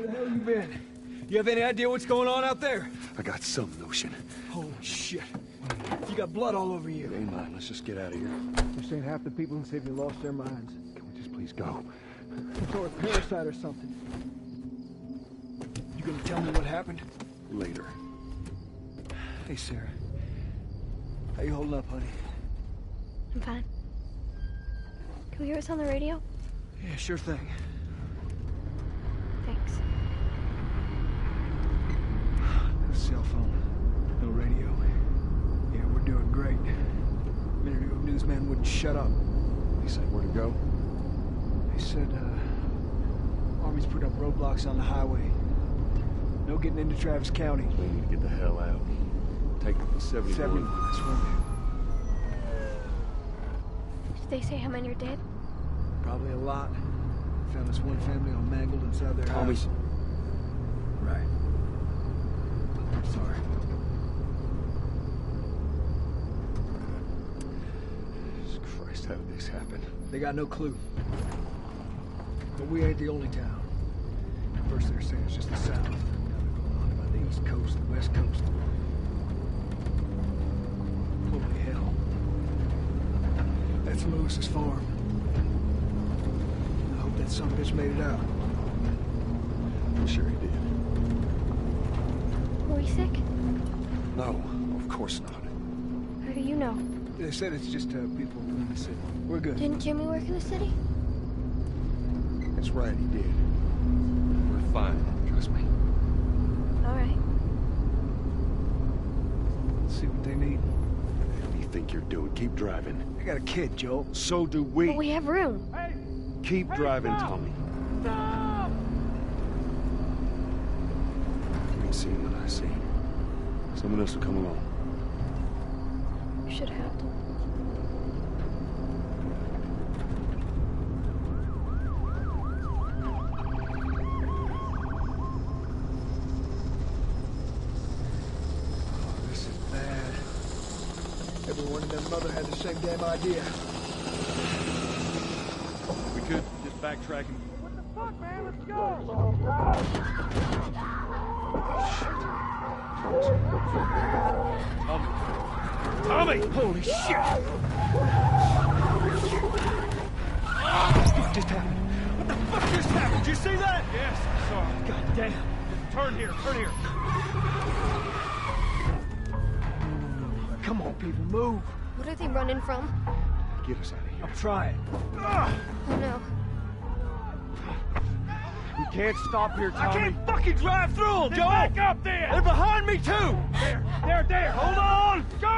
Where the hell you been? You have any idea what's going on out there? I got some notion. Holy shit. You got blood all over you. It ain't mine. Let's just get out of here. This ain't half the people in City lost their minds. Can we just please go? Some sort of parasite or something. You gonna tell me what happened? Later. Hey, Sarah. How you holding up, honey? I'm fine. Can we hear us on the radio? Yeah, sure thing. Thanks. No cell phone. No radio. Yeah, we're doing great. A minute ago, newsman wouldn't shut up. He said where to go? They said, uh... Army's put up roadblocks on the highway. No getting into Travis County. We need to get the hell out. Take 71. 71, that's one. Did they say how many are dead? Probably a lot. Found this one family all mangled inside their Tommy's... house. Right. I'm sorry. Jesus Christ, how did this happen? They got no clue. But we ain't the only town. At first they're saying it's just the south. Now they're going on about the east coast, the west coast. Holy hell. That's Lewis's farm. I hope that son of a bitch made it out. I'm sure he did. Were we sick? No, of course not. How do you know? They said it's just uh, people in the city. We're good. Didn't Jimmy work in the city? That's right, he did. We're fine, trust me. All right. See what they need. What do you think you're doing? Keep driving. I got a kid, Joel. So do we. But we have room. Hey. Keep driving, Tommy. You ain't seen what I see. Someone else will come along. You should have helped him. Oh, this is bad. Everyone and their mother had the same damn idea. We could just backtrack and Tommy! Holy shit! What just happened? What the fuck just happened? Did you see that? Yes, I saw it. God damn. Turn here, turn here. Come on, people, move. What are they running from? Get us out of here. I'm trying. Oh no. We can't stop here, I can't fucking drive through them, Then Joel! back up there! They're behind me, too! There, there, there! Hold on! Go!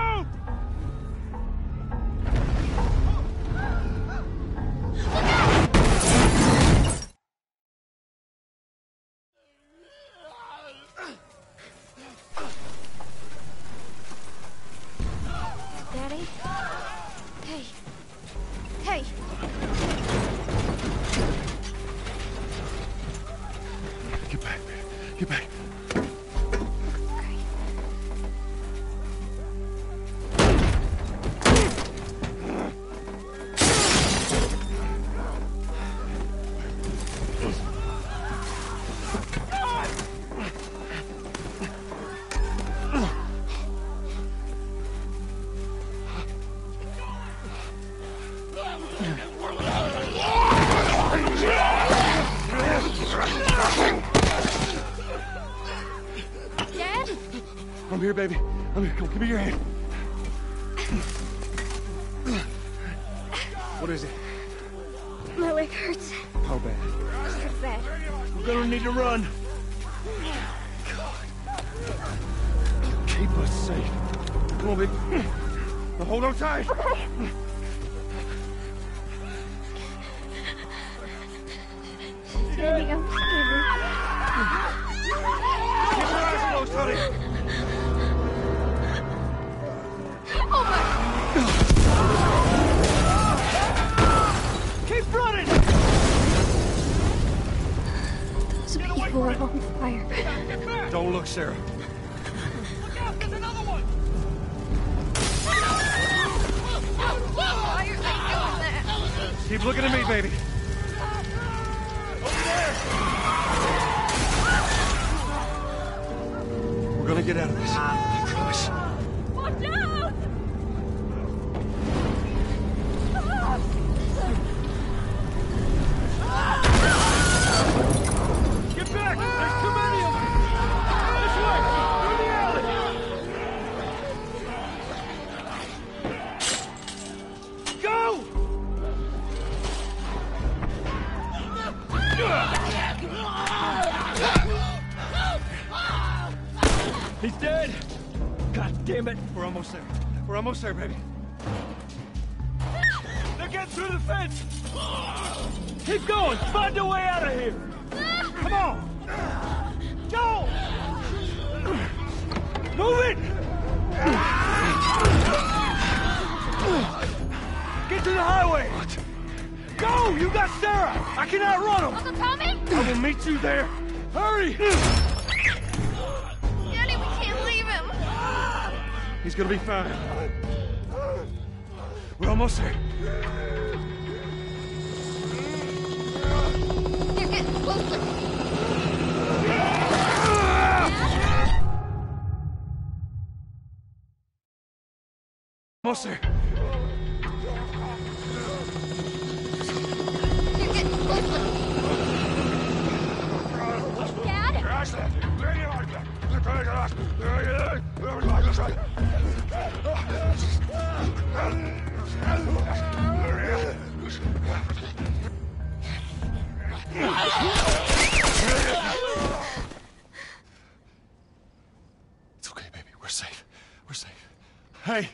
Now He's dead! God damn it! We're almost there. We're almost there, baby. They're getting through the fence! Keep going! Find a way out of here! Come on! Go! Move it! Get to the highway! What? Go! You got Sarah! I cannot run him! Uncle Tommy? I will meet you there! Hurry! He's gonna be fine. We're almost there. They're getting closer. Almost there. It's okay, baby. We're safe. We're safe. Hey,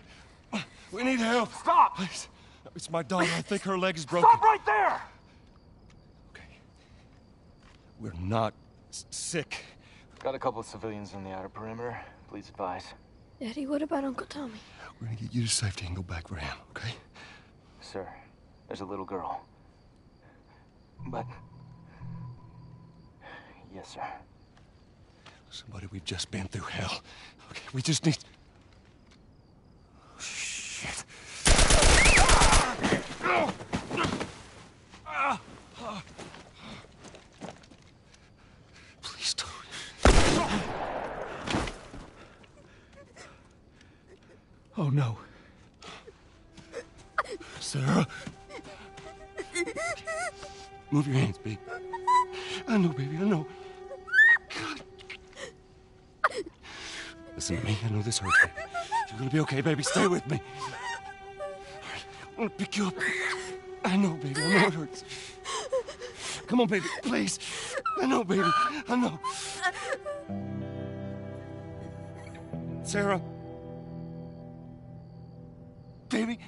we need help. Stop! Please. It's my daughter. I think her leg is broken. Stop right there! Okay. We're not s- sick. Got a couple of civilians on the outer perimeter. Please advise. Daddy, what about Uncle Tommy? We're gonna get you to safety and go back for him, okay? Sir, there's a little girl. But... Yes, sir. Somebody, we've just been through hell. Okay, we just need. Shit. Please don't. Oh no. Sarah. Move your hands, babe. I know, baby, I know. God. Me. I know this hurts. You're gonna be okay, baby. Stay with me. I'm gonna pick you up. I know, baby. I know it hurts. Come on, baby. Please. I know, baby. I know. Sarah. Baby.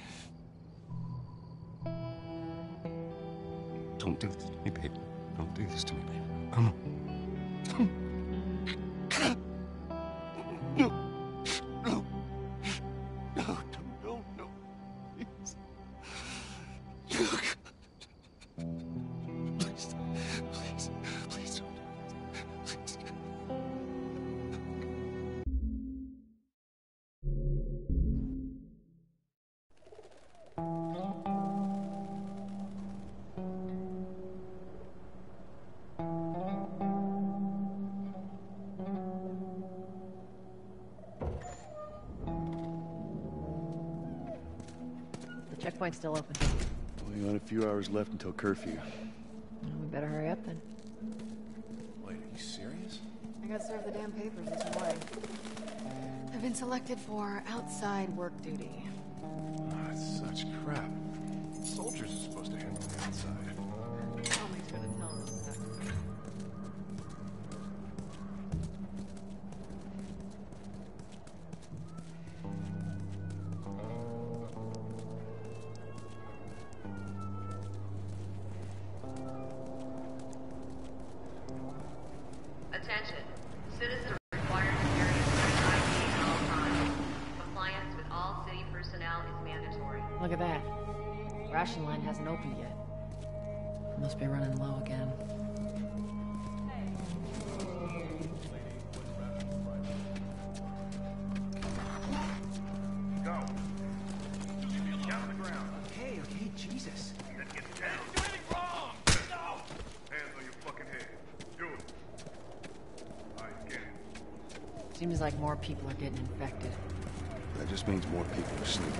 The still open. Only got a few hours left until curfew. Well, we better hurry up then. Wait, are you serious? I got served the damn papers this morning. I've been selected for outside work duty. Oh, that's such crap. Attention. Citizens Seems like more people are getting infected. That just means more people are sleeping.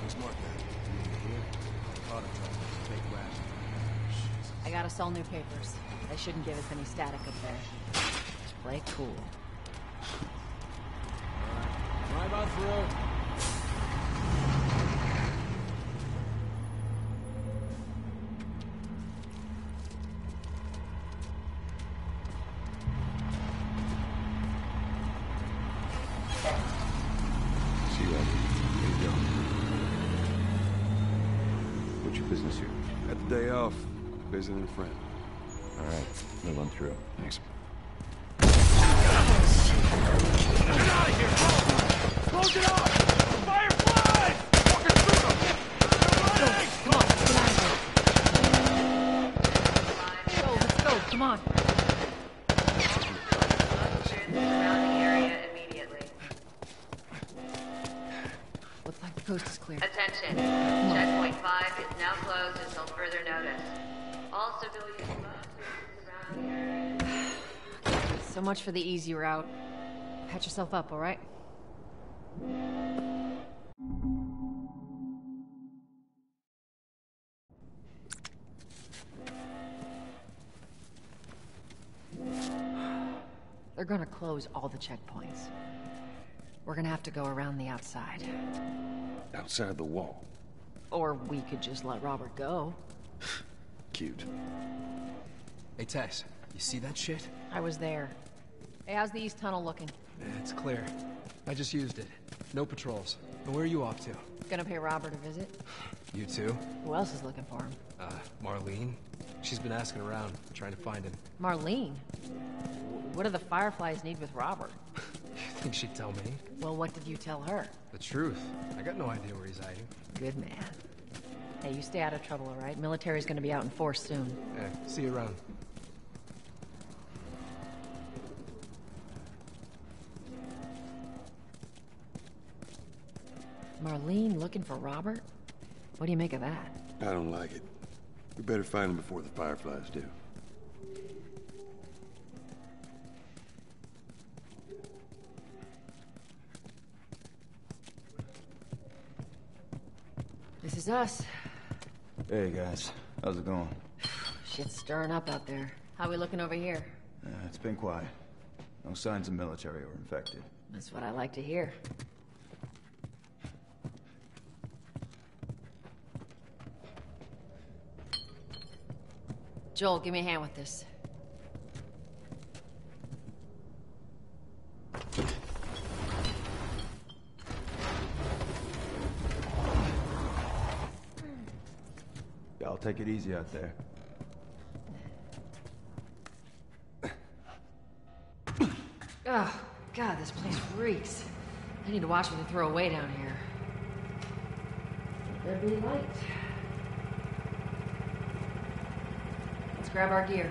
Let's mark that. Here. Auto truck. Take west. I gotta sell new papers. They shouldn't give us any static up there. Just play cool. Drive on through. Visiting a friend. All right, move on through. Thanks. Close it off! Fireflies! Walking through them! Come on, get out of here. Go, let's go, come on. Surrounding area immediately. Looks like the coast is clear. Attention. Checkpoint 5 is now closed until further notice. So much for the easy route. Patch yourself up, all right? They're gonna close all the checkpoints. We're gonna have to go around the outside. Outside the wall. Or we could just let Robert go. Cute. Hey, Tess. You see that shit? I was there. Hey, how's the east tunnel looking? It's clear. I just used it. No patrols. And where are you off to? Gonna pay Robert a visit? You too? Who else is looking for him? Uh, Marlene? She's been asking around, trying to find him. Marlene? What do the Fireflies need with Robert? You think she'd tell me? Well, what did you tell her? The truth. I got no idea where he's hiding. Good man. Hey, you stay out of trouble, all right? Military's gonna be out in force soon. Yeah, see you around. Marlene looking for Robert? What do you make of that? I don't like it. We better find him before the Fireflies do. This is us. Hey guys, how's it going? Shit's stirring up out there. How are we looking over here? Uh, it's been quiet. No signs of military or infected. That's what I like to hear. Joel, give me a hand with this. Y'all take it easy out there. Oh, God, this place reeks. I need to watch what they throw away down here. There be light. Let's grab our gear.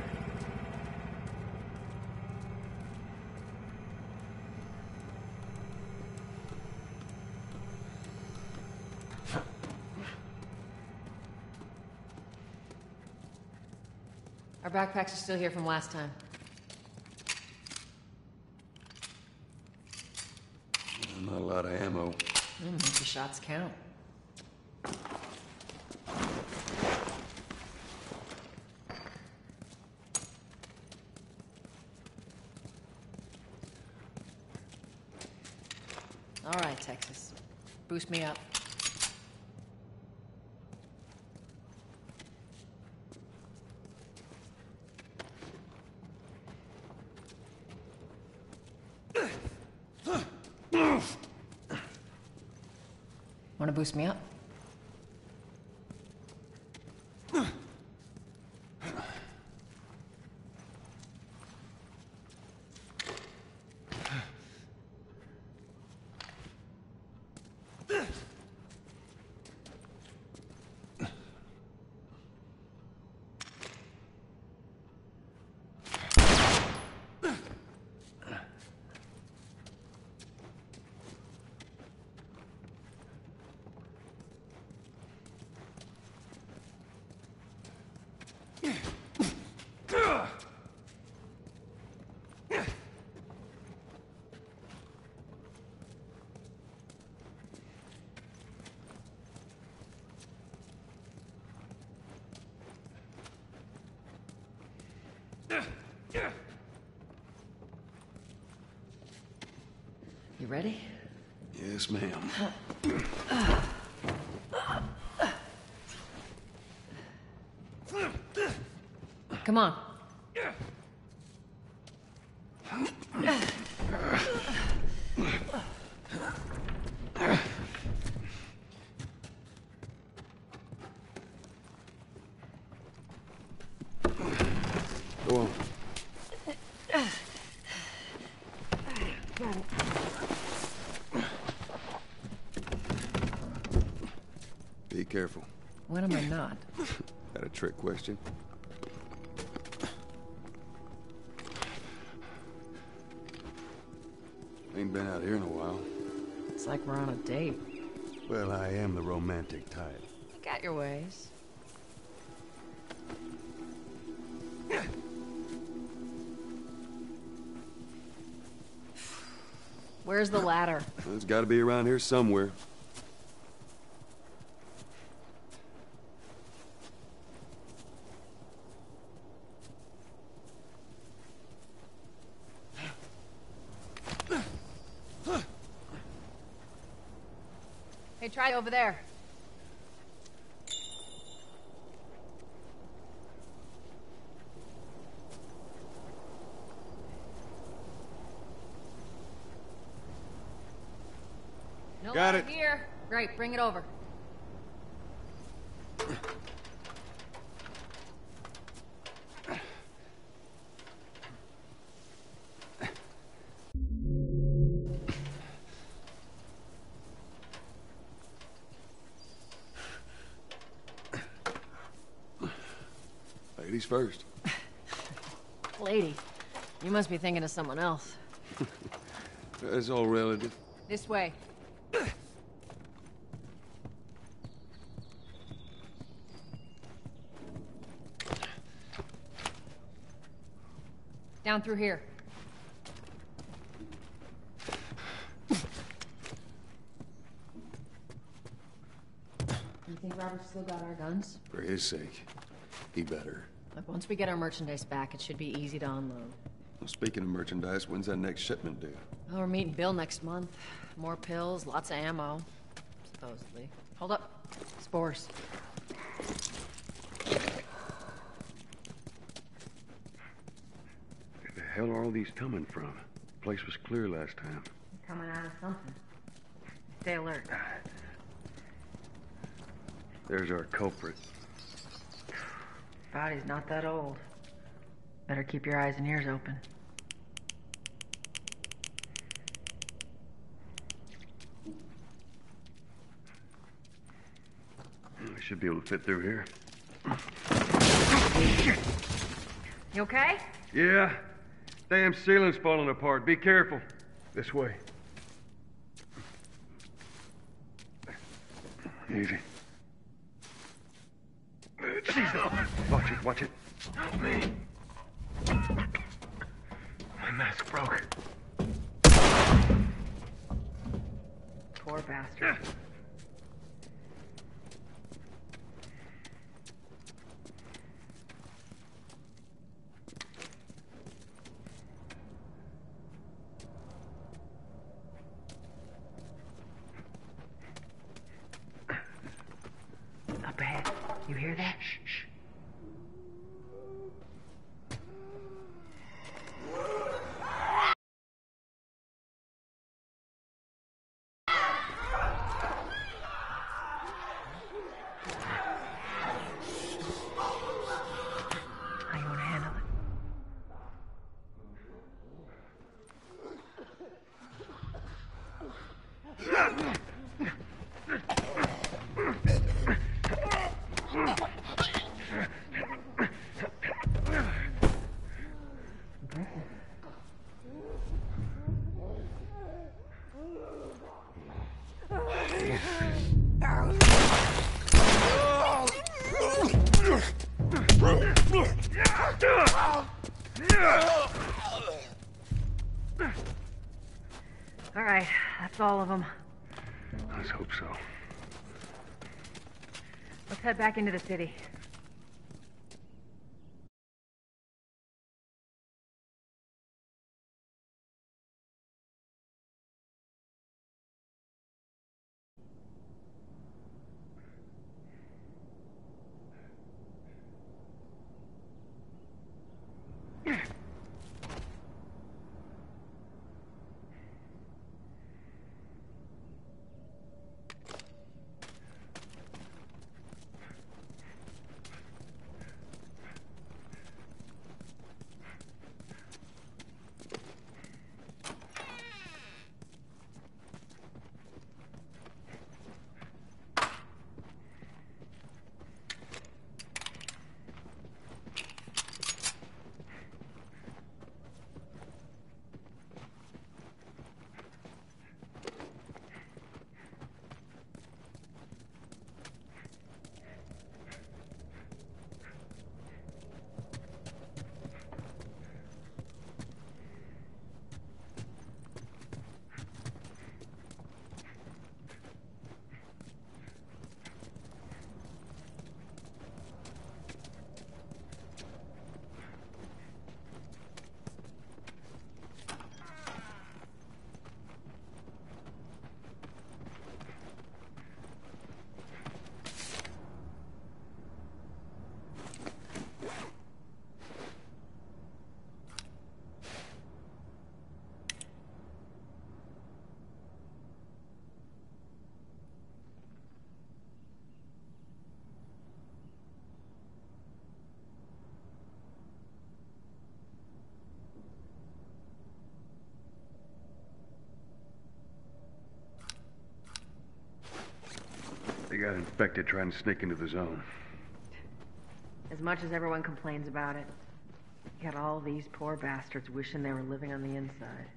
Backpacks are still here from last time. Not a lot of ammo. Mm, the shots count. All right, Texas. Boost me up. Want to boost me up? You ready? Yes, ma'am. Come on. Go on. Be careful. When am I not? Got a trick question? Date. Well, I am the romantic type. You got your ways. Where's the ladder? It's got to be around here somewhere. Hey, try over there. No Got it. Here. Great, bring it over. First. Lady, you must be thinking of someone else. It's all relative. This way. Down through here. You think Robert's still got our guns? For his sake. He better. Look, once we get our merchandise back, it should be easy to unload. Well, speaking of merchandise, when's that next shipment due? Oh, we're meeting Bill next month. More pills, lots of ammo. Supposedly. Hold up. Spores. Where the hell are all these coming from? The place was clear last time. They're Coming out of something. Stay alert. There's our culprit. Body's not that old. Better keep your eyes and ears open. We should be able to fit through here. You okay? Yeah. Damn ceiling's falling apart. Be careful. This way. Easy. Jesus. Watch it. Help me. My mask broke. Poor bastard. That's all of them. Let's hope so. Let's head back into the city. They got infected trying to sneak into the zone. As much as everyone complains about it, you got all these poor bastards wishing they were living on the inside.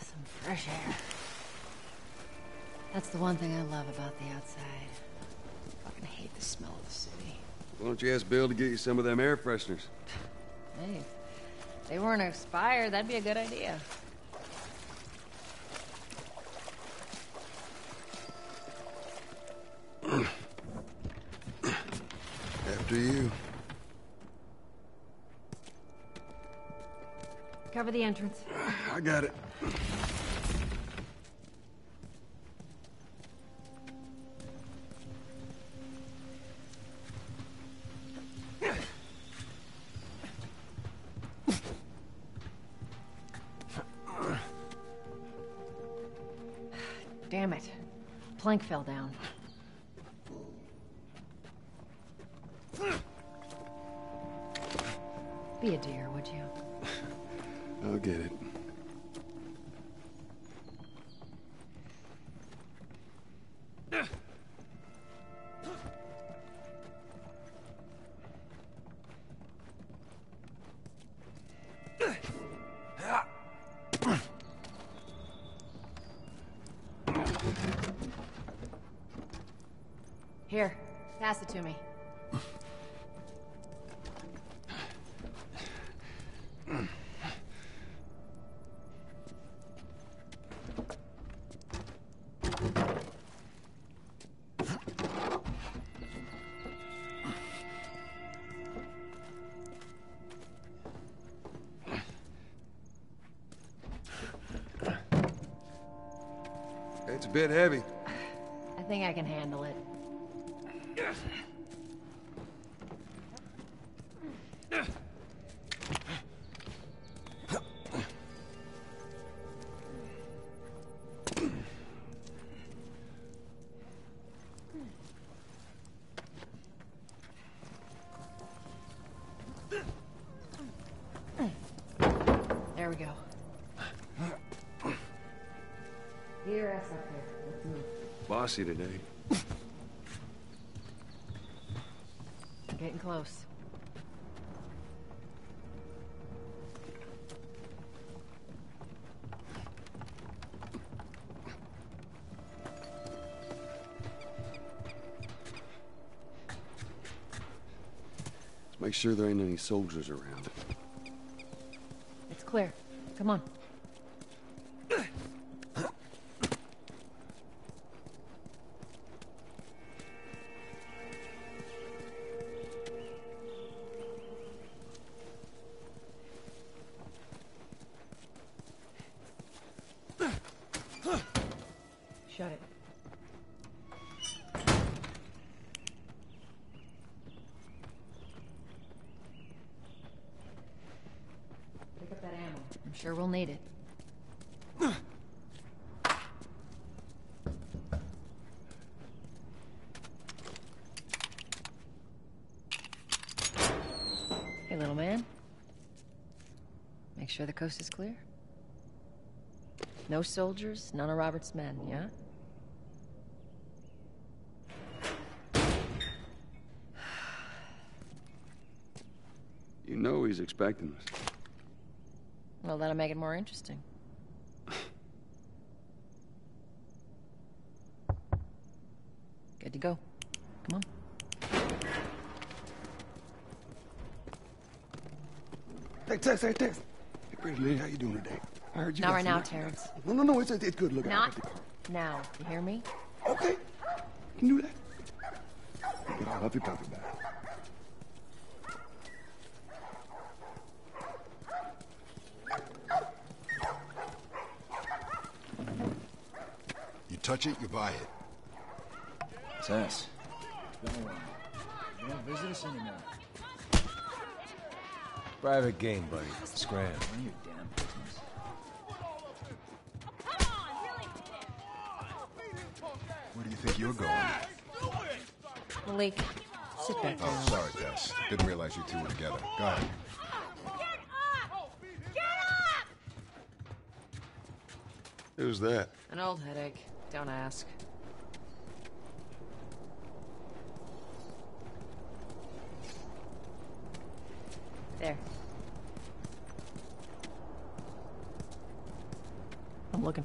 Some fresh air. That's the one thing I love about the outside. Fucking hate the smell of the city. Why don't you ask Bill to get you some of them air fresheners? Hey, if they weren't expired, that'd be a good idea. After you. Cover the entrance. I got it. Plank fell down. Be a dear, would you? I'll get it. Bit heavy. I think I can handle it. classy today. Getting close. Make sure there ain't any soldiers around. It's clear. Come on. Man. Make sure the coast is clear. No soldiers, none of Robert's men, yeah? You know he's expecting us. Well, that'll make it more interesting. Good to go. Come on. Hey, Tex, hey, Tex. Hey, pretty lady, how you doing today? I heard you Not got right now, work. Terrence. No, no, no, it's, it's good. Look, I- Not now. You hear me? Okay. You can do that. Get all up your puppy back. You touch it, you buy it. Tess. It's been a while. You don't visit us anymore. Private game, buddy. Scram. None of your damn business. Where do you think you're going? Malik, sit back Oh, sorry, Tess. Didn't realize you two were together. Go ahead. Who's that? An old headache. Don't ask. There. I'm looking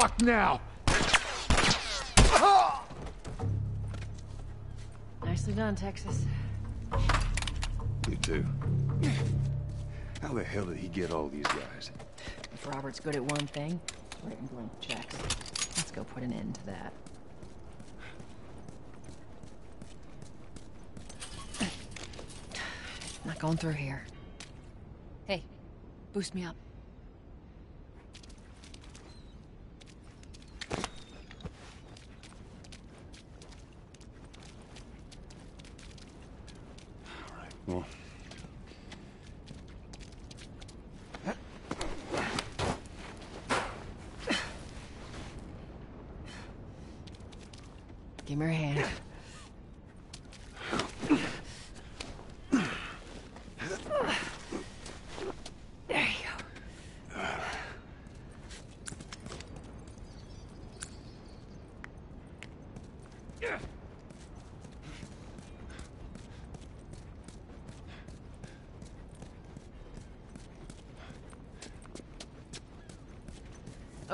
Fucked now! Nicely done, Texas. You too. How the hell did he get all these guys? If Robert's good at one thing, writing blank checks. Let's go put an end to that. Not going through here. Hey, boost me up. Well, Give me your hand. There you go.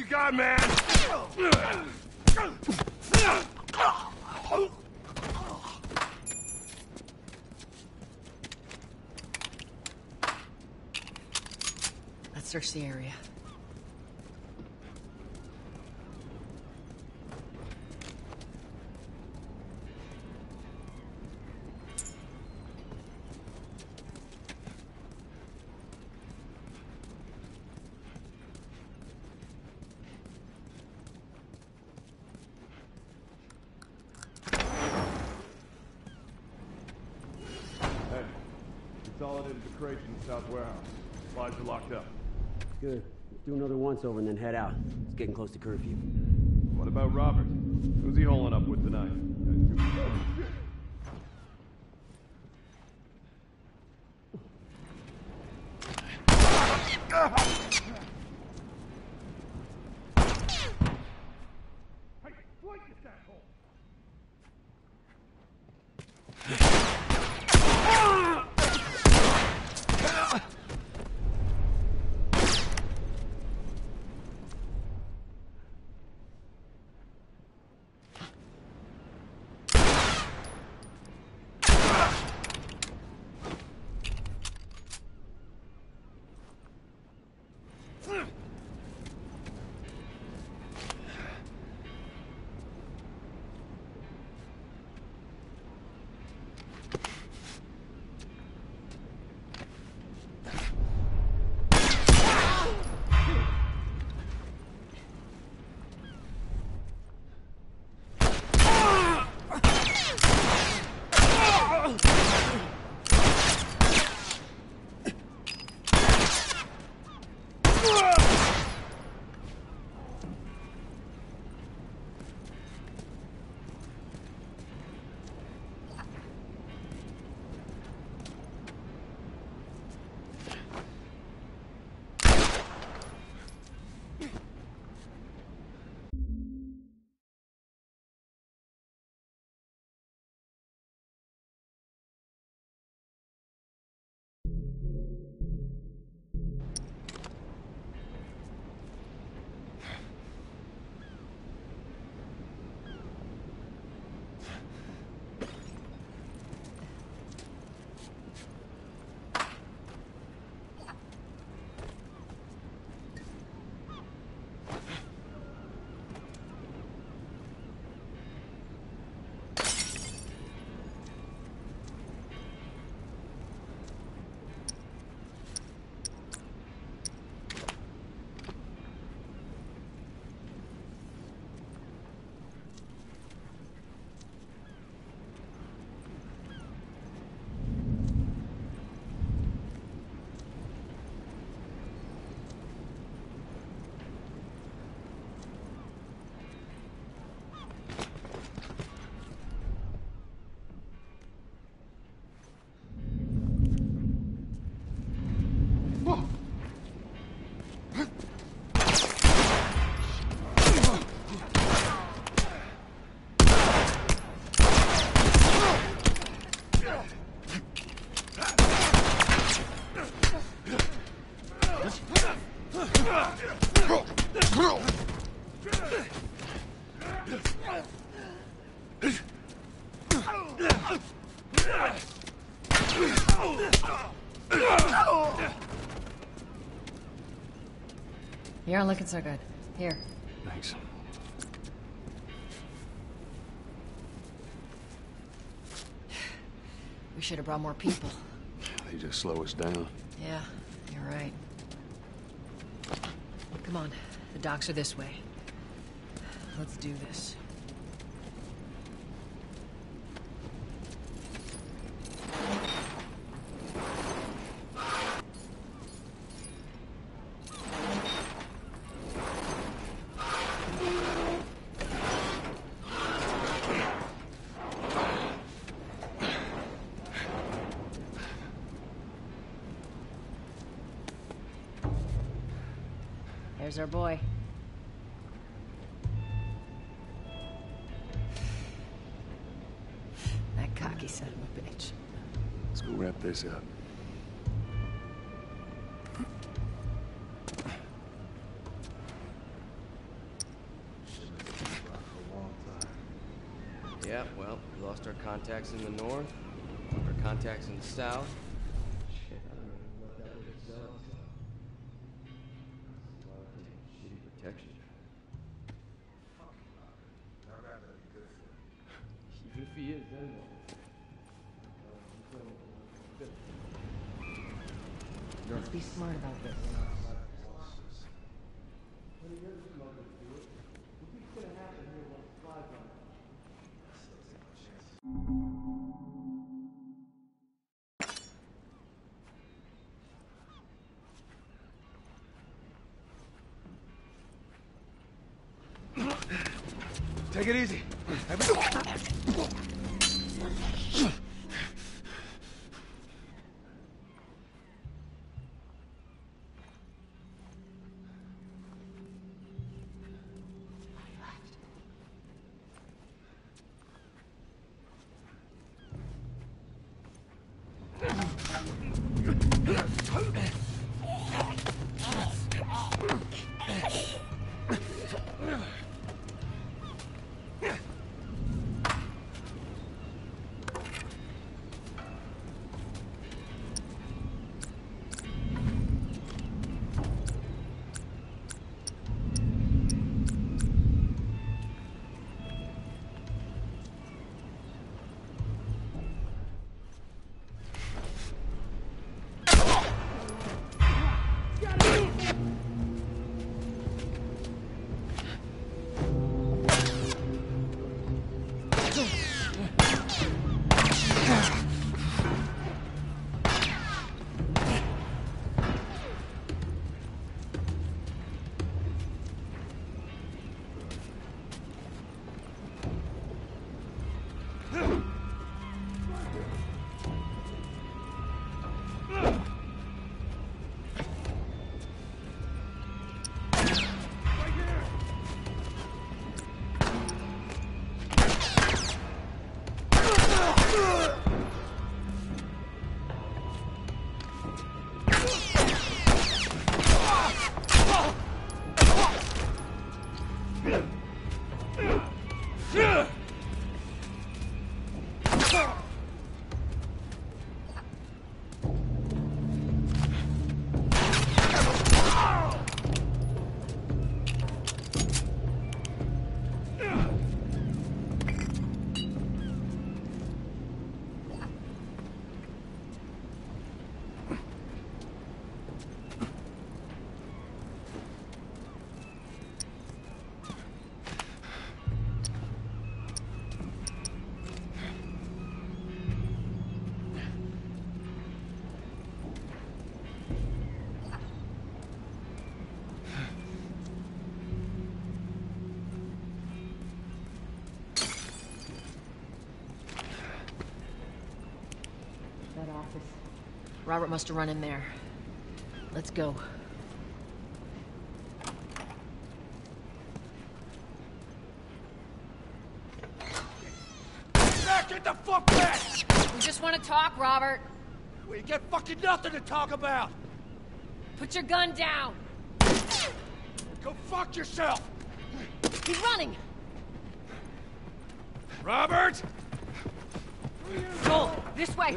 you got, man? Let's search the area. Hey, consolidated the crates in the south warehouse. Supplies are locked up. Good. Let's do another once over and then head out. It's getting close to curfew. What about Robert? Who's he holing up with tonight? So good. Here. Thanks. We should have brought more people. They just slow us down. Yeah, you're right. Come on. The docks are this way. Let's do this. Boy. That cocky son of a bitch. Let's go wrap this up. Yeah, well, we lost our contacts in the north, our contacts in the south. Shit, I don't know what that would have done. Shitty protection. Even if he is, then what? Let's be smart about this. Take it easy. Robert must have run in there. Let's go. Get the fuck back! We just want to talk, Robert. We get fucking nothing to talk about! Put your gun down. Go fuck yourself! He's running. Robert! Joel, this way.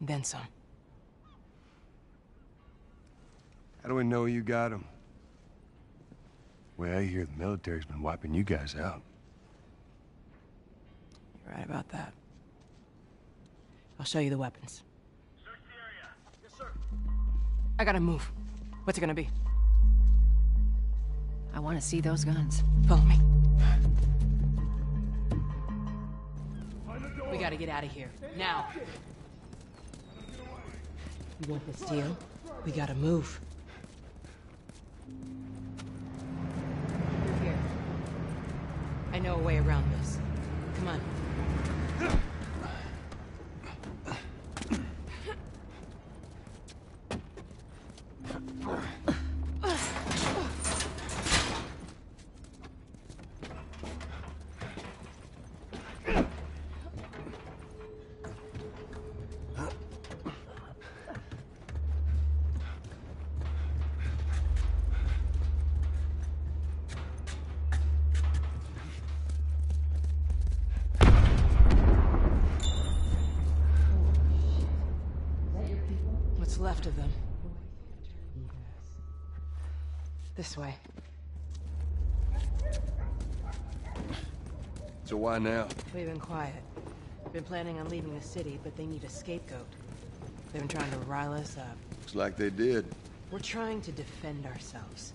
then some. How do we know you got them? Well, I hear the military's been wiping you guys out. You're right about that. I'll show you the weapons. Search the area. Yes, sir. I gotta move. What's it gonna be? I want to see those guns. Follow me. We gotta get out of here. Now. You want this deal? We gotta move. Here. I know a way around this. Come on. What's left of them? This way. So why now? We've been quiet. Been planning on leaving the city, but they need a scapegoat. They've been trying to rile us up. Looks like they did. We're trying to defend ourselves.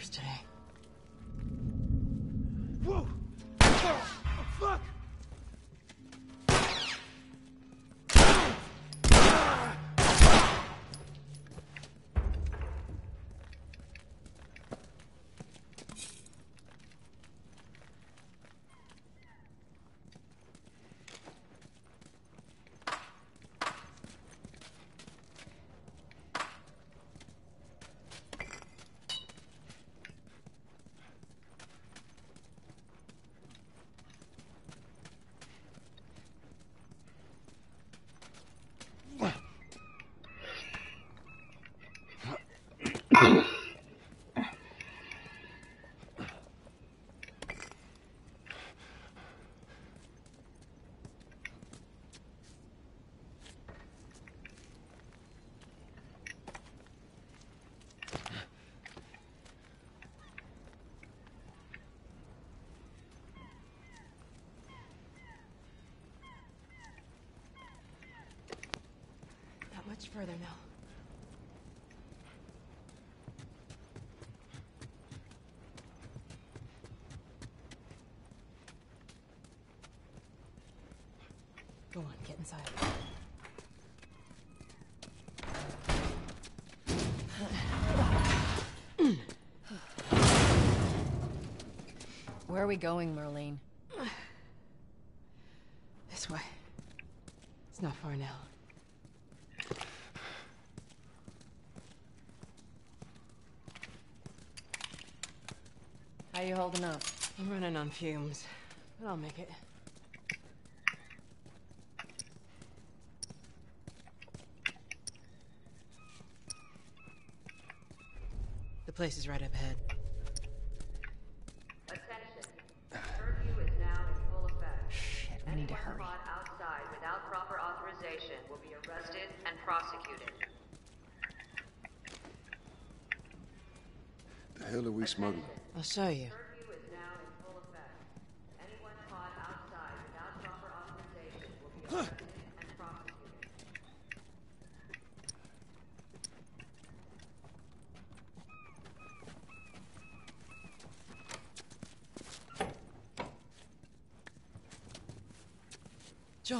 Today. Whoa! Oh, fuck! Not much further now. Go on, get inside. Where are we going, Marlene? This way. It's not far now. How you holding up? I'm running on fumes, but I'll make it. The place is right up ahead. Attention. Curfew is now in full effect. Shit, we need to hurry. outside without proper authorization will be arrested and prosecuted. The hell are we smuggling? I'll show you. Curfew is now in full effect. Anyone caught outside without proper authorization will be arrested and prosecuted.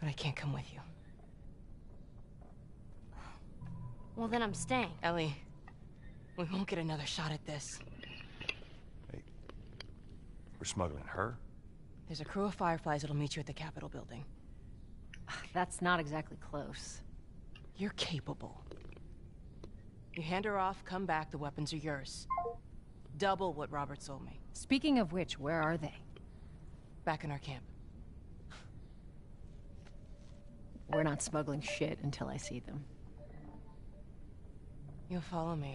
But I can't come with you. Well, then I'm staying. Ellie, we won't get another shot at this. Hey, We're smuggling her? There's a crew of Fireflies that'll meet you at the Capitol building. Ah, that's not exactly close. You're capable. You hand her off, come back, the weapons are yours. Double what Robert sold me. Speaking of which, where are they? Back in our camp. We're not smuggling shit until I see them. You'll follow me.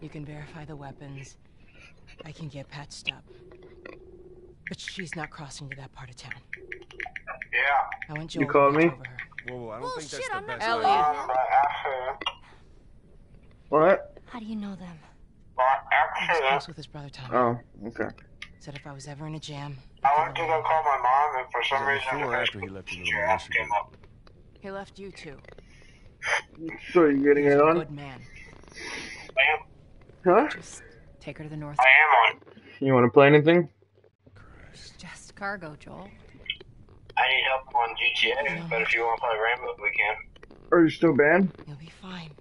You can verify the weapons. I can get patched up. But she's not crossing to that part of town. Yeah. I want Joel You called to watch me? Whoa, whoa, I don't think Bullshit, that's I'm the not best idea. What? How do you know them? Well, He was close with his brother Tommy. oh, okay. Said if I was ever in a jam, I went to go call my mom, and for some reason, the after he left you teacher little asked up. He left you too. So you're getting it on? good man. I am. Huh? Just take her to the north. I am on. You want to play anything? Just cargo, Joel. I need help on GTA, but if you want to play Rainbow, we can. Are you still banned? You'll be fine.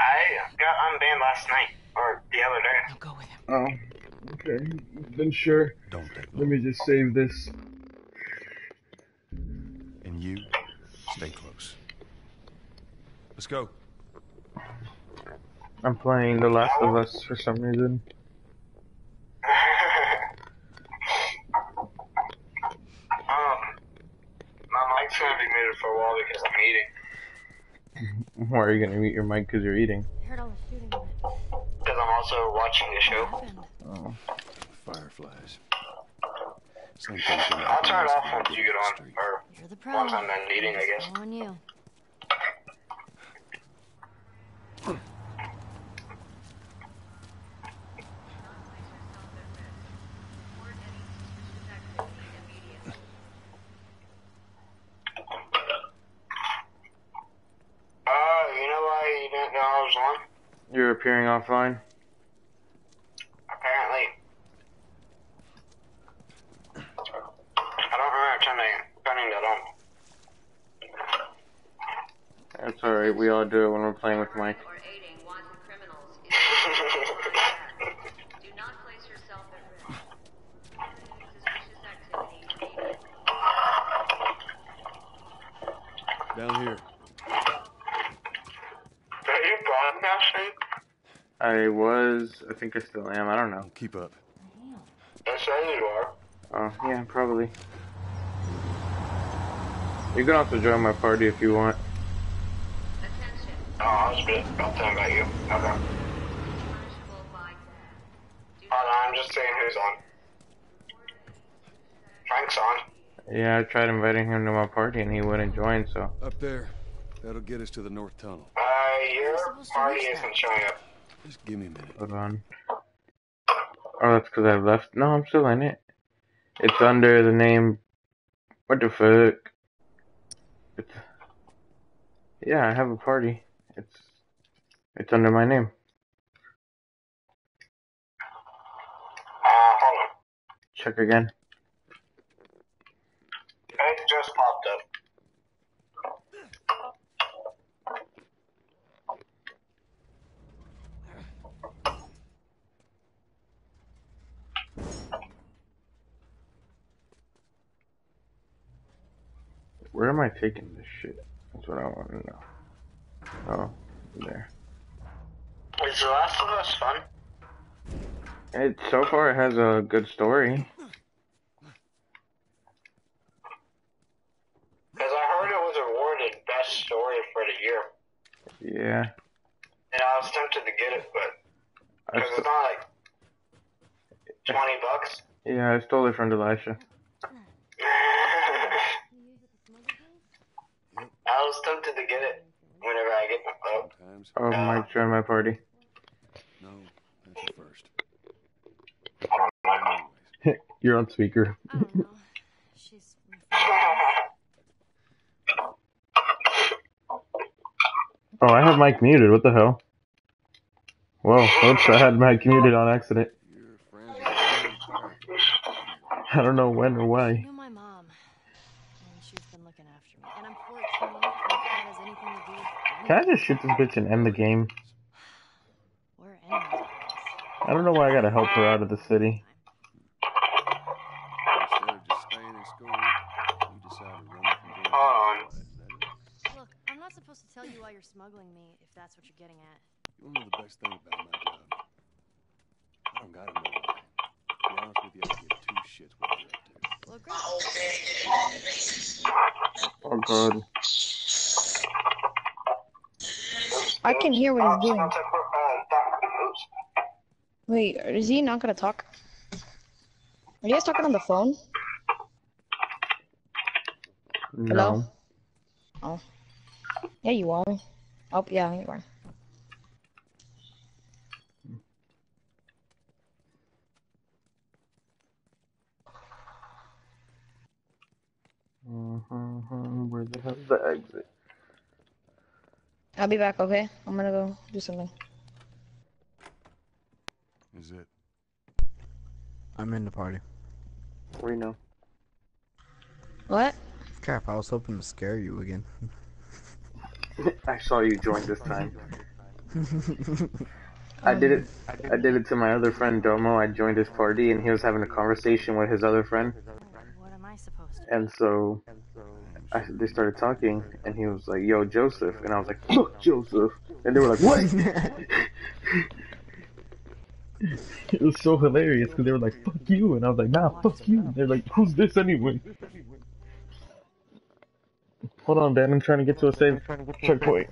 I got unbanned last night, or the other day. I'll go with him. Oh, okay. Then sure. Don't take Let me just save this. And you, stay close. Let's go. I'm playing The Last of Us for some reason. um, my mic's gonna be muted for a while because I'm eating. Why are you gonna mute your mic because you're eating? I heard all the shooting. Because I'm also watching the show. Oh. Fireflies. Same thing can I'll turn it off of once you get on, or You're the pro. once I'm done eating, I guess. All on you. Uh, you know why you didn't know I was on? You're appearing offline? Apparently. I don't remember turning, turning that on. That's alright, we all do it when we're playing with Mike. Or aiding wanted criminals is Do not place yourself at risk. Any suspicious with immediately. Down here. Are you broadcasting? I was, I think I still am, I don't know. Keep up. I said you are. Oh, yeah, probably. You can also join my party if you want. Attention. Oh, I was bit about to invite you. Okay. Punishable by death. Do Hold on, I'm just saying who's on. Frank's on. Yeah, I tried inviting him to my party and he wouldn't join, so. Up there. That'll get us to the north tunnel. Uh, your party isn't showing up. Just give me a minute. Hold on. Oh, that's because I've left. No, I'm still in it. It's under the name. What the fuck? It's. Yeah, I have a party. It's. It's under my name. Uh, Check again. It just popped up. Where am I taking this shit? That's what I want to know. Oh, there. Is The Last of Us fun? It so far it has a good story. Because I heard it was awarded Best Story for the year. Yeah. And I was tempted to get it, but because it's not like 20 bucks. yeah, I stole it from Delisha. I was tempted to get it whenever I get my vote. Oh, uh, Mike joined my party. No, that's a first. You're on speaker. Oh, I have Mike muted. What the hell? Whoa, oops, I had Mike muted on accident. I don't know when or why. know my mom, and she's been looking after me. And I'm 14. If that has anything to do, Can I just shoot this bitch and end the game? we're enemies. I don't know why I gotta help her out of the city. Instead of just staying in school, you decided to run from being Hold on. Look, I'm not supposed to tell you why you're smuggling me, if that's what you're getting at. You wanna know the best thing about my job? I don't gotta know why. To be honest with you, I give two shits what you're up to. Well, great. Oh god. I can hear what he's doing. Doc- oops. Wait, is he not gonna talk? Are you guys talking on the phone? Hello? Oh. Yeah, you are. Oh, yeah, you are. Mhm, Where the hell's the exit? I'll be back, okay? I'm gonna go do something. Is it? I'm in the party. We know. What? Crap, I was hoping to scare you again. I saw you join this time. I did it. I did it to my other friend Domo. I joined his party, and he was having a conversation with his other friend. What am I supposed to And so I, they started talking, and he was like, "Yo, Joseph," and I was like, "Fuck Joseph," and they were like, "What?" it was so hilarious because they were like, "Fuck you," and I was like, "Nah, fuck you." They're like, "Who's this anyway?" Hold on, Dan. I'm trying to get to a save checkpoint.